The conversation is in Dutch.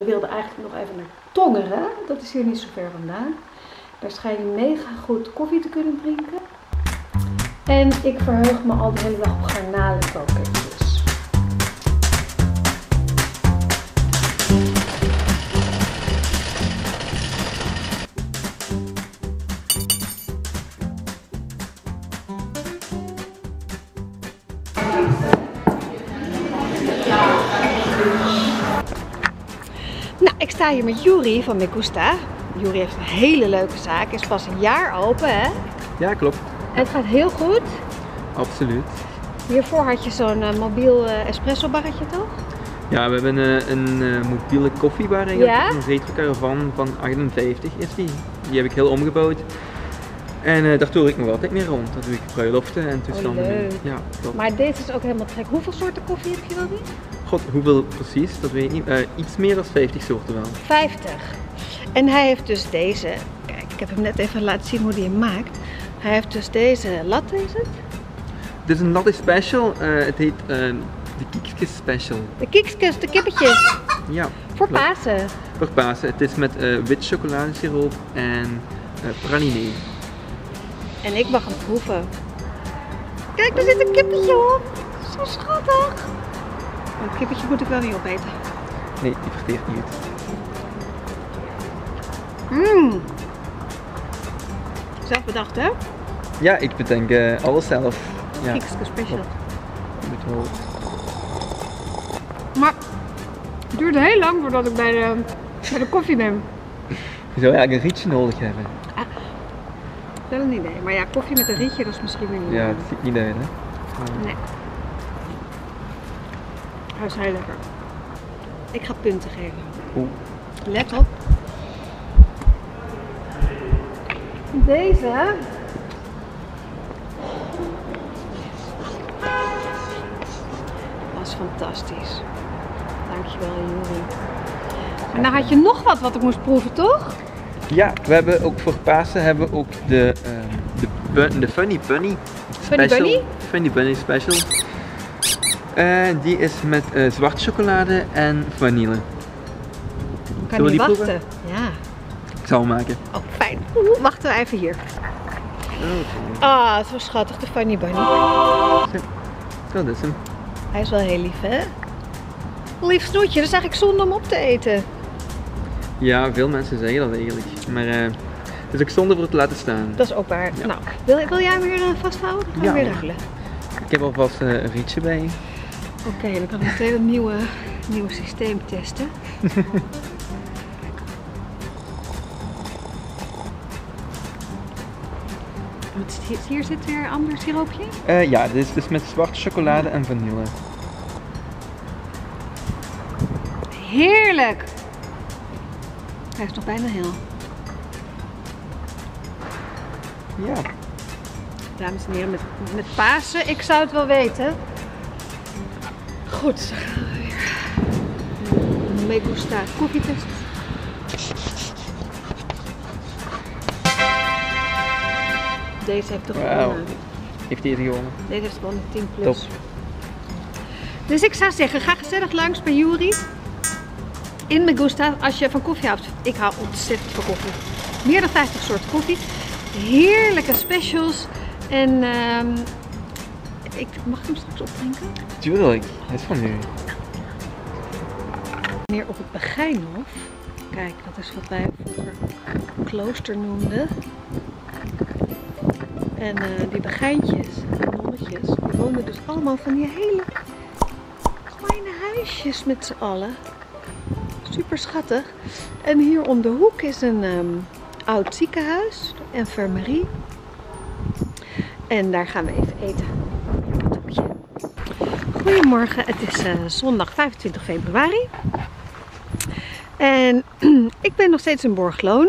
We wilden eigenlijk nog even naar Tongeren. Dat is hier niet zo ver vandaan. Daar schijn je mega goed koffie te kunnen drinken. En ik verheug me al de hele dag op garnalenkokertjes. Sta hier met Juri van Mekusta. Juri heeft een hele leuke zaak. Is pas een jaar open, hè? Ja, klopt. En het gaat heel goed. Absoluut. Hiervoor had je zo'n eh, mobiel eh, espresso barretje, toch? Ja, we hebben een, een eh, mobiele koffiebar eigenlijk. Ja? Een retro caravan van 58 is die. Die heb ik heel omgebouwd. En eh, daar toer ik nog altijd mee rond. Dat doe ik bruiloften en toestanden. mee. Oh, leuk. Ja, klopt. Maar deze is ook helemaal trek. Hoeveel soorten koffie heb je wel niet? God, hoeveel precies? Dat weet ik niet. Eh, iets meer dan 50 soorten wel. 50. En hij heeft dus deze. Kijk, ik heb hem net even laten zien hoe hij hem maakt. Hij heeft dus deze latte, is het? Dit is een latte special. Eh, het heet eh, de Kiekskes Special. De kiekskes, de kippetjes. Ja, Voor klopt. Pasen. voor Pasen. Het is met wit chocoladesiroop en praline. En ik mag hem proeven. Kijk, er zit een kippetje op. Zo schattig. Kippetje moet ik wel niet opeten. Nee, die verteert niet. Mmm. Zelf bedacht, hè? Ja, ik bedenk eh, alles zelf. Ja, Kiekske special. moet wel. Maar het duurt heel lang voordat ik bij de, bij de koffie ben. Je zou eigenlijk een rietje nodig hebben. Wel een idee. Maar ja, koffie met een rietje, dat is misschien weer niet. Ja, dat ziet niet uit, hè? Nee. Hij is heel lekker. Ik ga punten geven. Oeh. Let op. Deze. Was fantastisch. Dankjewel, Juri. En dan had je nog wat wat ik moest proeven, toch? Ja, we hebben ook voor Pasen hebben we ook de, ehm, de, de Funny Bunny Funny Special. Bunny? Funny Bunny Special. Eh, die is met eh zwarte chocolade en vanille. Ik kan niet wachten. proeven? Ja. Ik zal hem maken. Oh, fijn. Oeh, wachten we even hier. Ah, zo schattig, de Funny Bunny. Dat is hem. Hij is wel heel lief, hè? Lief snoetje, dat is eigenlijk zonde om op te eten. Ja, veel mensen zeggen dat eigenlijk. Maar eh, het is ook zonde voor het te laten staan. Dat is ook waar. Ja. Nou, wil, wil jij hem weer vasthouden? Gaan Ja, we weer ruilen. Ik heb alvast een rietje bij. Oké, dan kan ik meteen een nieuwe, nieuwe systeem testen. Wat is hier, hier zit weer een ander siroopje. Eh, ja, dit is dus met zwarte chocolade en vanille. Heerlijk! Hij is nog bijna heel. Ja. Dames en heren, met, met Pasen, ik zou het wel weten. Goed, dan gaan we weer. Me gusta koffietest. Deze heeft toch gewonnen. Heeft deze gewonnen. Deze heeft gewonnen 10 plus. Top. Dus ik zou zeggen, ga gezellig langs bij Juri. In Me Gusta, als je van koffie houdt. Ik hou ontzettend van koffie. Meer dan 50 soorten koffie. Heerlijke specials. En ehm, ik, mag ik hem straks opdrinken? Tuurlijk, hij is van nu. Hier op het Begijnhof. Kijk, dat is wat wij vroeger klooster noemden. En eh, die begijntjes, die nonnetjes, die woonden dus allemaal van die hele kleine huisjes met z'n allen. Super schattig. En hier om de hoek is een ehm, oud ziekenhuis, de infirmerie. En daar gaan we even eten. Goedemorgen, het is eh, zondag 25 februari. En ik ben nog steeds in Borgloon.